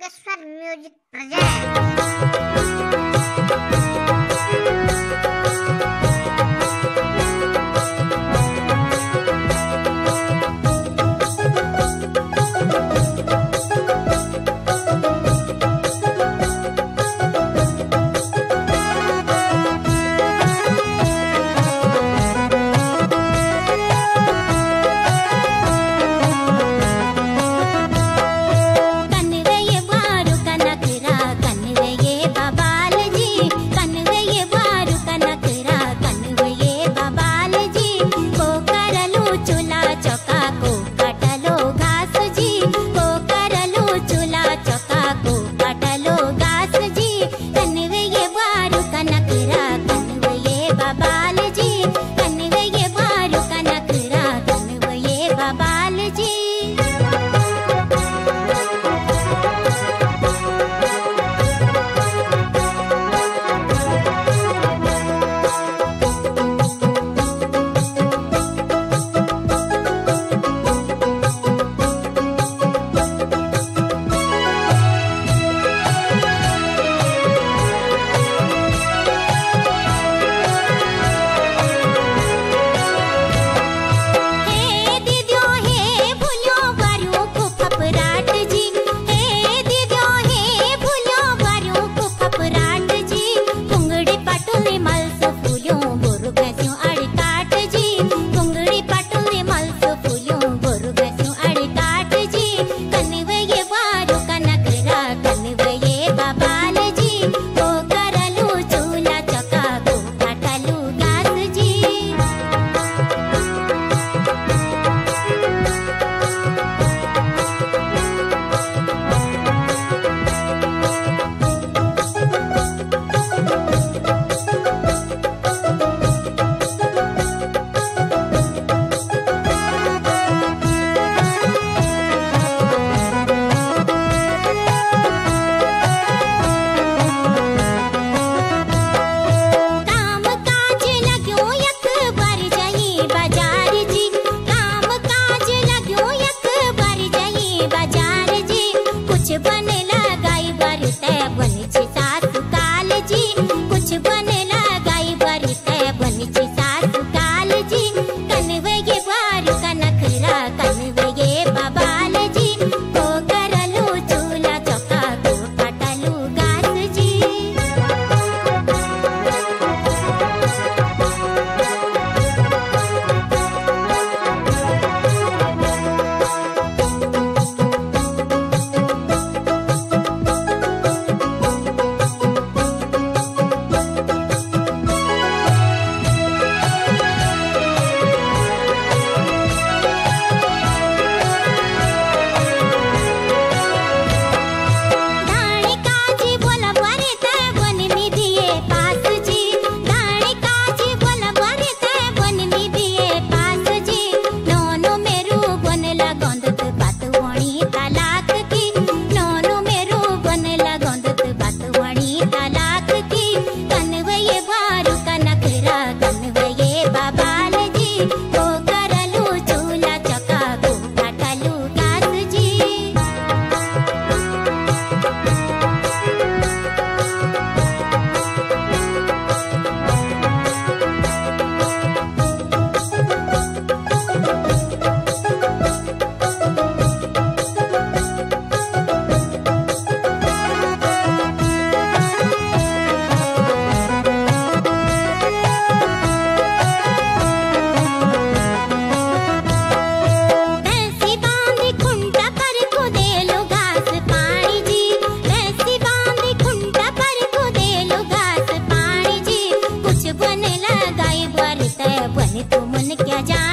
Youngster Music presents. गाई बारी तय बनी allá.